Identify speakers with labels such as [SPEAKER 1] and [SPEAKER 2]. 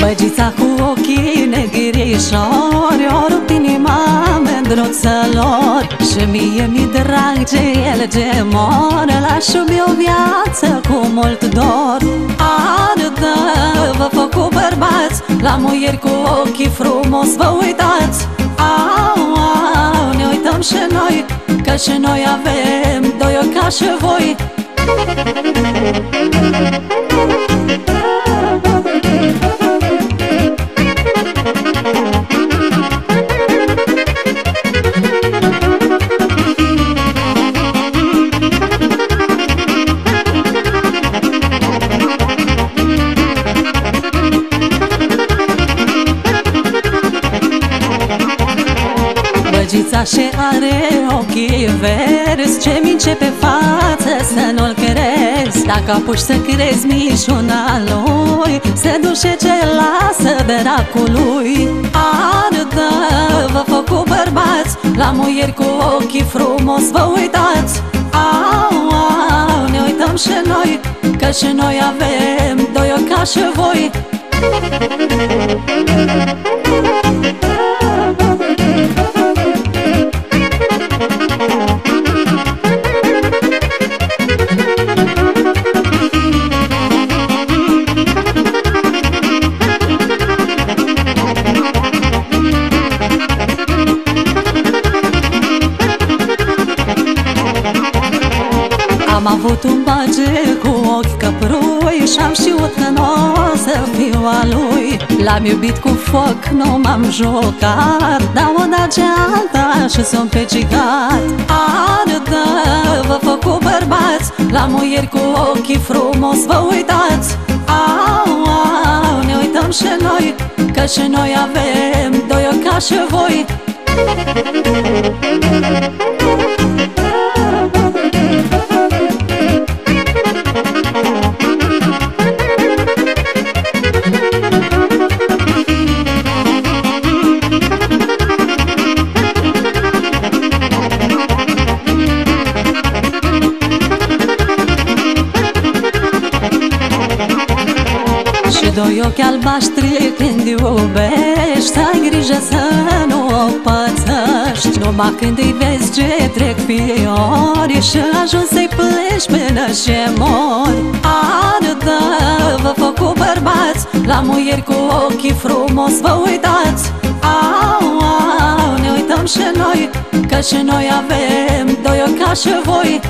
[SPEAKER 1] Băgița cu ochii negrișori O rupt inima mândruțălor Și mie mi drag ce el ce mor Lași-mi o viață cu mult dor. Arătă, vă făcu bărbați La muieri cu ochii frumos vă uitați. Au, au, ne uităm și noi Că și noi avem doi ca și voi. Băgița și are ochii verzi Ce mince pe față să nu-l crezi. Dacă apuci să crezi mișuna lui Se duce ce lasă de racului Arătă, vă făcu bărbați La muieri cu ochii frumos vă uitați. Au, au, ne uităm și noi Că și noi avem doi ochi ca și voi Am avut un bage cu ochi căprui Și-am știut că nu o să fiu a lui. L-am iubit cu foc, nu m-am jucat. Dar una ce alta și sunt pecicat Arătă, vă făcu bărbați. La muieri cu ochii frumos vă uitați. Au, au, ne uităm și noi Că și noi avem doi ochi ca și voi. Și doi ochi albaștri când iubești Ai grijă să nu o pățăști Numai când îi vezi ce trec fiori Și ajungi să-i pleci până ce mori. Arătă, vă făcu bărbați La muieri cu ochii frumos vă uitați. Au, au, ne uităm și noi Că și noi avem doi ochi ca și voi